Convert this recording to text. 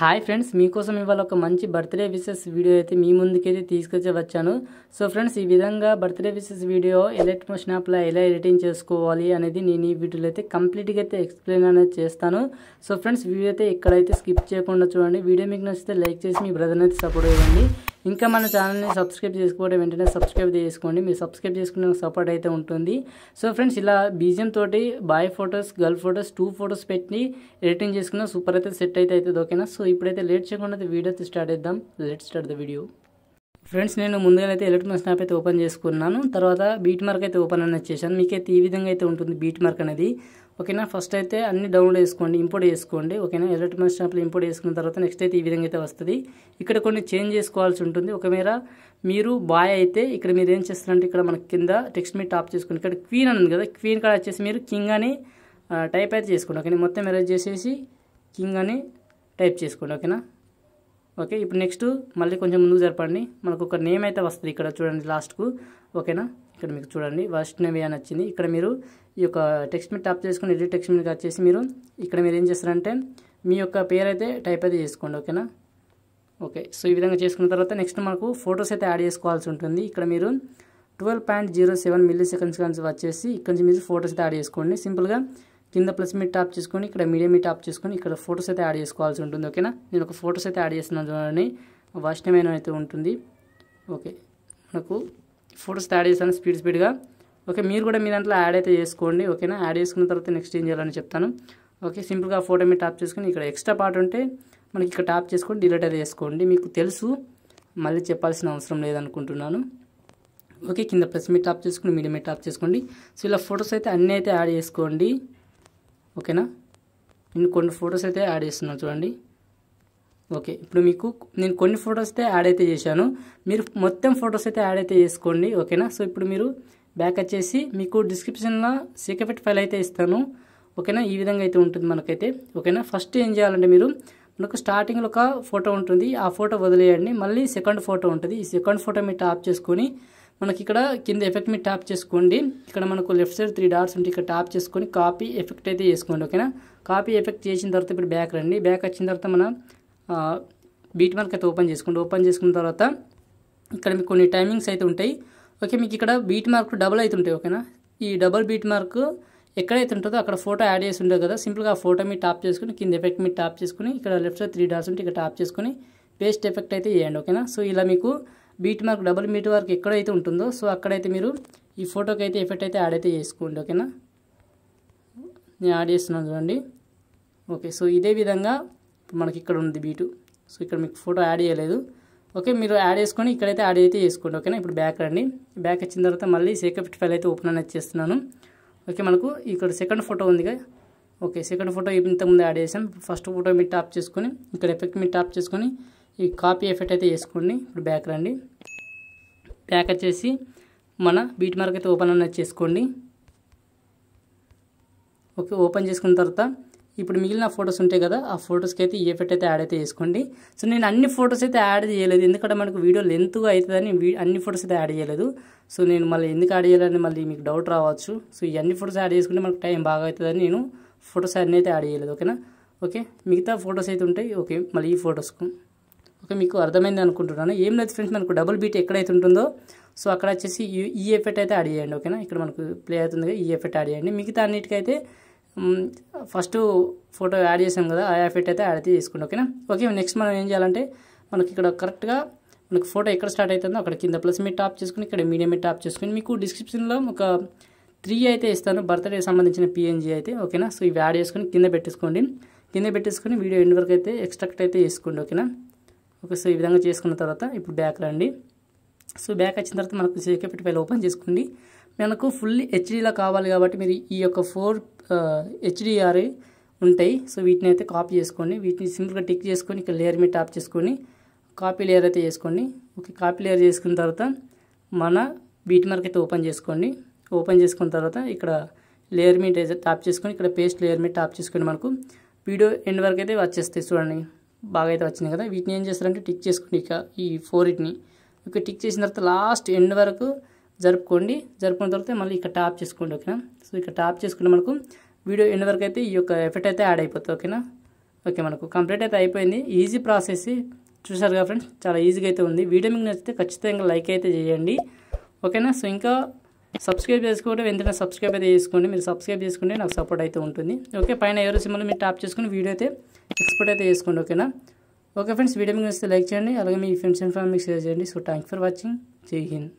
Hi friends మీకోసం ఇవాళ ఒక మంచి బర్త్డే విషెస్ వీడియో అయితే మీ ముందుకైతే తీసుకొచ్చి వచ్చాను. సో ఫ్రెండ్స్ ఈ విధంగా బర్త్డే విషెస్ వీడియో ఎలక్ట్ స్నాప్లో యాప్లో ఎలా ఎడిటింగ్ చేసుకోవాలి అనేది నేను ఈ వీడియోలో అయితే కంప్లీట్గా అయితే ఎక్స్ప్లెయిన్ అనేది చేస్తాను. సో ఫ్రెండ్స్ వీడియో అయితే ఇక్కడైతే స్కిప్ చేయకుండా చూడండి. వీడియో మీకు నచ్చితే లైక్ చేసి మీ బ్రదర్ని అయితే సపోర్ట్ ఇవ్వండి ఇంకా మన ఛానల్ని సబ్స్క్రైబ్ చేసుకోవడం వెంటనే సబ్స్క్రైబ్ చేసుకోండి. మీరు సబ్స్క్రైబ్ చేసుకునే సపోర్ట్ అయితే ఉంటుంది. సో ఫ్రెండ్స్ ఇలా బీజియం తోటి boy photos girl photos two photos పెట్టి ఎడిటింగ్ చేసుకున్న సూపర్ అయితే సెట్ అయితే అవుతుంది ఓకేనా? సో ఇప్పుడైతే లేట్ చేయకుండా వీడియో అయితే స్టార్ట్ చేద్దాం. Let start the video friends నేను ముందుగా అయితే ఎలక్ట్రిక్ స్నాప్ అయితే ఓపెన్ చేసుకున్నాను. తర్వాత బీట్ మార్క్ అయితే ఓపెన్ అనేది చేశాను. మీకైతే ఈ విధంగా అయితే ఉంటుంది బీట్ మార్క్ అనేది. ఓకేనా? ఫస్ట్ అయితే అన్ని డౌన్లోడ్ చేసుకోండి ఇంపోర్ట్ చేసుకోండి ఓకేనా? ఎలక్ట్రానిక్ స్నాప్లో ఇంపోర్ట్ చేసుకున్న తర్వాత నెక్స్ట్ అయితే ఈ విధంగా అయితే వస్తుంది. ఇక్కడ కొన్ని చేంజ్ చేసుకోవాల్సి ఉంటుంది. ఒకవేళ మీరు బాయ్ అయితే ఇక్కడ మీరు ఏం చేస్తారంటే ఇక్కడ మనకి కింద టెక్స్ట్ మీద టాప్ చేసుకోండి ఇక్కడ క్వీన్ ఉంది కదా క్వీన్ కాడ వచ్చేసి మీరు కింగ్ అని టైప్ అయితే చేసుకోండి ఓకేనా? మొత్తం ఎరేజ్ చేసేసి కింగ్ అని టైప్ చేసుకోండి ఓకేనా? ఓకే ఇప్పుడు నెక్స్ట్ మళ్ళీ కొంచెం ముందుకు జరపండి. మనకు ఒక నేమ్ అయితే వస్తుంది ఇక్కడ చూడండి లాస్ట్కు ఓకేనా? ఇక్కడ మీకు చూడండి. వైష్ణవి అని వచ్చింది. ఇక్కడ మీరు ఈ యొక్క టెక్స్ట్ మీద టాప్ చేసుకుని ఎడిట్ టెక్స్ట్ మీద వచ్చేసి మీరు ఇక్కడ మీరు ఏం చేస్తారంటే మీ యొక్క పేరు అయితే టైప్ అయితే చేసుకోండి ఓకేనా ఓకే సో ఈ విధంగా చేసుకున్న తర్వాత నెక్స్ట్ మనకు ఫొటోస్ అయితే యాడ్ చేసుకోవాల్సి ఉంటుంది. ఇక్కడ మీరు twelve point zero seven milliseconds కానీ వచ్చేసి ఇక్కడ నుంచి మీరు ఫొటోస్ అయితే యాడ్ చేసుకోండి. సింపుల్గా కింద ప్లస్ మీ టాప్ చేసుకొని ఇక్కడ మీడియం మీ టాప్ చేసుకొని ఇక్కడ ఫొటోస్ అయితే యాడ్ చేసుకోవాల్సి ఉంటుంది ఓకేనా నేను ఒక ఫొటోస్ అయితే యాడ్ చేస్తున్నాను చూడండి. ఫస్ట్ అయితే ఉంటుంది. ఓకే మనకు ఫొటోస్ యాడ్ చేస్తాను స్పీడ్ స్పీడ్గా. ఓకే మీరు కూడా మీ దాంట్లో యాడ్ అయితే చేసుకోండి ఓకేనా? యాడ్ చేసుకున్న తర్వాత నెక్స్ట్ ఏం చేయాలని చెప్తాను. ఓకే సింపుల్గా ఫోటో మీద టాప్ చేసుకుని ఇక్కడ ఎక్స్ట్రా పార్ట్ ఉంటే మనకి ఇక్కడ టాప్ చేసుకొని డిలీట్ అయితే చేసుకోండి. మీకు తెలుసు మళ్ళీ చెప్పాల్సిన అవసరం లేదనుకుంటున్నాను. ఓకే కింద ప్లస్ మీద టాప్ చేసుకుని మీడియం మీద టాప్ చేసుకోండి. సో ఇలా ఫొటోస్ అయితే అన్నీ అయితే యాడ్ చేసుకోండి. ఓకేనా? నేను కొన్ని ఫొటోస్ అయితే యాడ్ చేస్తున్నాను చూడండి. ఓకే. ఇప్పుడు మీకు నేను కొన్ని ఫొటోస్ అయితే యాడ్ అయితే చేశాను. మీరు మొత్తం ఫొటోస్ అయితే యాడ్ అయితే చేసుకోండి ఓకేనా? సో ఇప్పుడు మీరు బ్యాక్ వచ్చేసి మీకు డిస్క్రిప్షన్లో సీక్రెట్ ఫైల్ అయితే ఇస్తాను ఓకేనా? ఈ విధంగా అయితే ఉంటుంది మనకైతే ఓకేనా? ఫస్ట్ ఏం చేయాలంటే మీరు మనకు స్టార్టింగ్లో ఒక ఫోటో ఉంటుంది ఆ ఫోటో వదిలేయండి. మళ్ళీ సెకండ్ ఫోటో ఉంటుంది. ఈ సెకండ్ ఫోటో మీరు టాప్ చేసుకొని మనకి ఇక్కడ కింద ఎఫెక్ట్ మీరు ట్యాప్ చేసుకోండి. ఇక్కడ మనకు లెఫ్ట్ సైడ్ త్రీ డాట్స్ ఉంటే ఇక్కడ ట్యాప్ చేసుకొని కాపీ ఎఫెక్ట్ అయితే చేసుకోండి ఓకేనా? కాపీ ఎఫెక్ట్ చేసిన తర్వాత ఇప్పుడు బ్యాక్ రండి. బ్యాక్ వచ్చిన తర్వాత మన బీట్ మార్క్ అయితే ఓపెన్ చేసుకోండి ఓపెన్ చేసుకున్న తర్వాత ఇక్కడ మీకు కొన్ని టైమింగ్స్ అయితే ఉంటాయి. ఓకే మీకు ఇక్కడ బీట్ మార్క్ డబుల్ అయితే ఉంటాయి ఓకేనా ఈ డబుల్ బీట్ మార్క్ ఎక్కడైతే ఉంటుందో అక్కడ ఫోటో యాడ్ చేసి ఉంటుంది కదా? సింపుల్గా ఆ ఫోటో మీద టాప్ చేసుకుని కింద ఎఫెక్ట్ మీద టాప్ చేసుకుని ఇక్కడ లెఫ్ట్ సైడ్ త్రీ డాట్స్ ఉంటే ఇక్కడ టాప్ చేసుకుని పేస్ట్ ఎఫెక్ట్ అయితే చేయండి ఓకేనా సో ఇలా మీకు beat mark double meet mark ఎక్కడైతే ఉంటుందో సో అక్కడైతే మీరు ఈ ఫోటోకి అయితే ఎఫెక్ట్ అయితే యాడ్ అయితే చేసుకోండి ఓకేనా నేను యాడ్ చేస్తున్నాను చూడండి. ఓకే సో ఇదే విధంగా మనకి ఇక్కడ ఉంది బీటు. సో ఇక్కడ మీకు ఫోటో యాడ్ చేయలేదు. ఓకే మీరు యాడ్ చేసుకొని ఇక్కడైతే యాడ్ అయితే చేసుకోండి. ఓకేనా? ఇప్పుడు బ్యాక్ రండి. బ్యాక్ వచ్చిన తర్వాత మళ్ళీ సేకఫిట్ ఫైల్ అయితే ఓపెన్ అనేది చేస్తున్నాను. ఓకే మనకు ఇక్కడ సెకండ్ ఫోటో ఉందిగా. ఓకే సెకండ్ ఫోటో ఇంతకుముందు యాడ్ చేసాం ఫస్ట్ ఫోటో మీరు టాప్ చేసుకొని ఇక్కడ ఎఫెక్ట్ మీరు టాప్ చేసుకొని ఈ కాపీ ఎఫెక్ట్ అయితే వేసుకోండి ఇప్పుడు బ్యాక్ రండి. బ్యాక్ వచ్చేసి మన బీట్ మార్క్ అయితే ఓపెన్ అనేది చేసుకోండి. ఓకే ఓపెన్ చేసుకున్న తర్వాత ఇప్పుడు మిగిలిన ఫొటోస్ ఉంటాయి కదా ఆ ఫొటోస్కి అయితే ఈ ఎఫెక్ట్ అయితే యాడ్ అయితే చేసుకోండి. సో నేను అన్ని ఫొటోస్ అయితే యాడ్ చేయలేదు. ఎందుకంటే మనకు వీడియో లెంత్గా అవుతుందని అన్ని ఫొటోస్ అయితే యాడ్ చేయలేదు. సో నేను మళ్ళీ ఎందుకు యాడ్ చేయాలని మళ్ళీ మీకు డౌట్ రావచ్చు. సో ఈ అన్ని ఫొటోస్ యాడ్ చేసుకుంటే మనకు టైం బాగా అవుతుందని నేను ఫొటోస్ అన్నీ అయితే యాడ్ చేయలేదు ఓకేనా? ఓకే మిగతా ఫొటోస్ అయితే ఉంటాయి. ఓకే మళ్ళీ ఈ ఫొటోస్కు. ఓకే మీకు అర్థమైంది అనుకుంటున్నాను. ఏం లేదు ఫ్రెండ్స్ మనకు డబుల్ బీట్ ఎక్కడైతే ఉంటుందో సో అక్కడ వచ్చేసి ఈ ఎఫెక్ట్ అయితే యాడ్ చేయండి ఓకేనా? ఇక్కడ మనకు ప్లే అవుతుంది ఈ ఎఫెక్ట్ యాడ్ చేయండి. మిగతా అన్నిటికైతే ఫస్ట్ ఫోటో యాడ్ చేసాం కదా ఆ ఎఫెక్ట్ అయితే యాడ్ అయితే చేసుకోండి ఓకేనా? ఓకే నెక్స్ట్ మనం ఏం చేయాలంటే మనకి ఇక్కడ కరెక్ట్గా మనకు ఫోటో ఎక్కడ స్టార్ట్ అవుతుందో అక్కడ కింద ప్లస్ మీ టాప్ చేసుకుని ఇక్కడ మీడియం మీ టాప్ చేసుకుని మీకు డిస్క్రిప్షన్లో ఒక త్రీ అయితే ఇస్తాను బర్త్డే సంబంధించిన పిఎన్జీ అయితే ఓకేనా? సో ఇవి యాడ్ చేసుకుని కింద పెట్టేసుకోండి. కింద పెట్టేసుకొని వీడియో ఎండ్ వరకు అయితే ఎక్స్ట్రాక్ట్ అయితే చేసుకోండి ఓకేనా? ఓకే సో ఈ విధంగా చేసుకున్న తర్వాత ఇప్పుడు బ్యాక్ రండి. సో బ్యాక్ వచ్చిన తర్వాత మనకు సేకెఫిట్ ఫైల్ ఓపెన్ చేసుకోండి. మనకు ఫుల్ హెచ్డీలో కావాలి కాబట్టి మీరు ఈ యొక్క ఫోర్ హెచ్డిఆర్ఏ ఉంటాయి. సో వీటిని అయితే కాపీ చేసుకోండి. వీటిని సింపుల్గా టిక్ చేసుకొని ఇక్కడ లేయర్ మీద టాప్ చేసుకొని కాపీ లేయర్ అయితే చేసుకోండి. ఓకే కాపీ లేయర్ చేసుకున్న తర్వాత మన బీట్ మార్క్ అయితే ఓపెన్ చేసుకోండి. ఓపెన్ చేసుకున్న తర్వాత ఇక్కడ లేయర్ మీద టాప్ చేసుకొని ఇక్కడ పేస్ట్ లేయర్ మీద టాప్ చేసుకొని మనకు వీడియో ఎండ్ వరకు అయితే వచ్చేస్తాయి చూడండి. బాగా అయితే వచ్చినాయి కదా. వీటిని ఏం చేస్తారంటే టిక్ చేసుకోండి ఇక ఈ ఫోర్ ఇట్ని ఓకే టిక్ చేసిన తర్వాత లాస్ట్ ఎండ్ వరకు జరుపుకోండి. జరుపుకున్న తర్వాత మళ్ళీ ఇక్కడ టాప్ చేసుకోండి ఓకేనా? సో ఇక్కడ టాప్ చేసుకుంటే మనకు వీడియో ఎండ్ వరకు అయితే ఈ యొక్క ఎఫెక్ట్ అయితే యాడ్ అయిపోతుంది ఓకేనా? ఓకే మనకు కంప్లీట్ అయితే అయిపోయింది. Easy process. చూసారుగా కదా ఫ్రెండ్స్? చాలా ఈజీగా అయితే ఉంది. వీడియో మీకు నచ్చితే ఖచ్చితంగా లైక్ అయితే చేయండి ఓకేనా? సో ఇంకా సబ్స్క్రైబ్ చేసుకోవడం వెంటనే సబ్స్క్రైబ్ అయితే చేసుకోండి. మీరు సబ్స్క్రైబ్ చేసుకుంటే నాకు సపోర్ట్ అయితే ఉంటుంది. ఓకే పైన ఎవరు సింబల్ మీరు ట్యాప్ చేసుకుని వీడియో అయితే ఎక్స్పోర్ట్ అయితే చేసుకోండి ఓకేనా? ఓకే ఫ్రెండ్స్ వీడియో మీకు నచ్చితే లైక్ చేయండి అలాగే మీ ఫ్రెండ్స్ అండ్ ఫ్యామిలీకి షేర్ చేయండి. సో థ్యాంక్ ఫర్ వాచింగ్ జై హింద్